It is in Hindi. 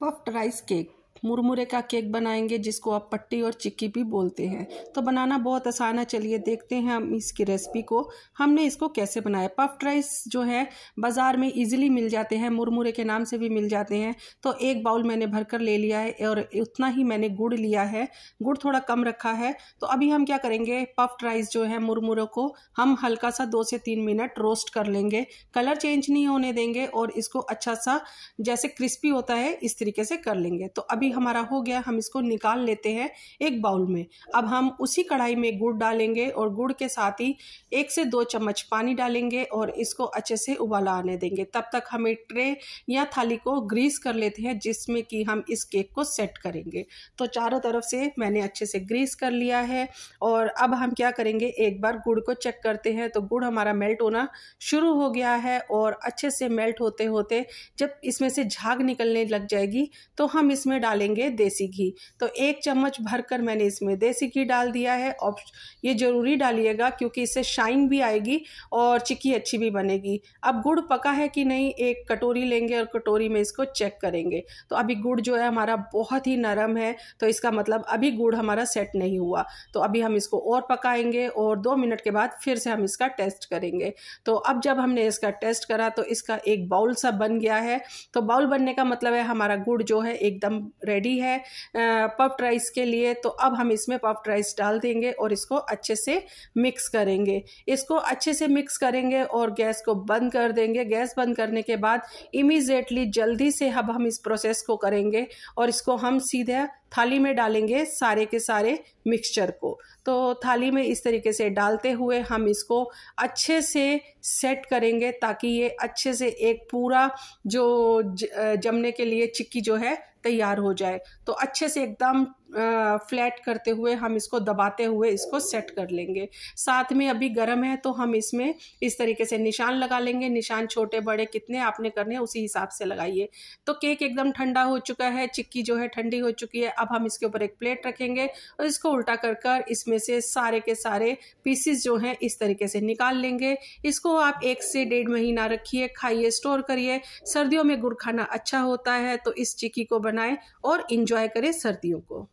पफ्ड राइस केक मुरमुरे का केक बनाएँगे, जिसको आप पट्टी और चिक्की भी बोलते हैं। तो बनाना बहुत आसान है, चलिए देखते हैं हम इसकी रेसिपी को। हमने इसको कैसे बनाया? पफ्ड राइस जो है, बाज़ार में इजीली मिल जाते हैं, मुरमुरे के नाम से भी मिल जाते हैं। तो एक बाउल मैंने भरकर ले लिया है, और उतना ही मैंने गुड़ लिया है। गुड़ थोड़ा कम रखा है। तो अभी हम क्या करेंगे? पफ्ड राइस जो है मुरमुरे को हम हल्का सा दो से तीन मिनट रोस्ट कर लेंगे। कलर चेंज नहीं होने देंगे, और इसको अच्छा सा जैसे क्रिस्पी होता है, इस तरीके से कर लेंगे। तो अभी हमारा हो गया, हम इसको निकाल लेते हैं एक बाउल में। अब हम उसी कढ़ाई में गुड़ डालेंगे और गुड़ के साथ ही एक से दो चम्मच पानी डालेंगे और इसको अच्छे से उबाला आने देंगे। तब तक हमें ट्रे या थाली को ग्रीस कर लेते हैं, जिसमें कि हम इस केक को सेट करेंगे। तो चारों तरफ़ से मैंने अच्छे से ग्रीस कर लिया है और अब हम क्या करेंगे, एक बार गुड़ को चेक करते हैं। तो गुड़ हमारा मेल्ट होना शुरू हो गया है और अच्छे से मेल्ट होते होते जब इसमें से झाग निकलने लग जाएगी तो हम इसमें डालेंगे डालेंगे देसी घी। तो एक चम्मच भरकर मैंने इसमें देसी घी डाल दिया है और ये ज़रूरी डालिएगा क्योंकि इससे शाइन भी आएगी और चिक्की अच्छी भी बनेगी। अब गुड़ पका है कि नहीं, एक कटोरी लेंगे और कटोरी में इसको चेक करेंगे। तो अभी गुड़ जो है हमारा बहुत ही नरम है तो इसका मतलब अभी गुड़ हमारा सेट नहीं हुआ। तो अभी हम इसको और पकाएँगे और दो मिनट के बाद फिर से हम इसका टेस्ट करेंगे। तो अब जब हमने इसका टेस्ट करा तो इसका एक बाउल सा बन गया है। तो बाउल बनने का मतलब है हमारा गुड़ जो है एकदम रेडी है पफ्ड राइस के लिए तो अब हम इसमें पफ्ड राइस डाल देंगे और इसको अच्छे से मिक्स करेंगे। इसको अच्छे से मिक्स करेंगे और गैस को बंद कर देंगे। गैस बंद करने के बाद इमीजिएटली जल्दी से अब हम इस प्रोसेस को करेंगे और इसको हम सीधे थाली में डालेंगे सारे के सारे मिक्सचर को। तो थाली में इस तरीके से डालते हुए हम इसको अच्छे से सेट करेंगे ताकि ये अच्छे से एक पूरा जो जमने के लिए चिक्की जो है तैयार हो जाए। तो अच्छे से एकदम फ्लैट करते हुए हम इसको दबाते हुए इसको सेट कर लेंगे। साथ में अभी गर्म है तो हम इसमें इस तरीके से निशान लगा लेंगे। निशान छोटे, बड़े कितने आपने करने हैं उसी हिसाब से लगाइए। तो केक एकदम ठंडा हो चुका है, चिक्की जो है ठंडी हो चुकी है। अब हम इसके ऊपर एक प्लेट रखेंगे और इसको उल्टा कर कर इसमें से सारे के सारे पीसीस जो हैं इस तरीके से निकाल लेंगे। इसको आप एक से डेढ़ महीना रखिए, खाइए स्टोर करिए। सर्दियों में गुड़ खाना अच्छा होता है तो इस चिक्की को बनाएँ और इंजॉय करें सर्दियों को।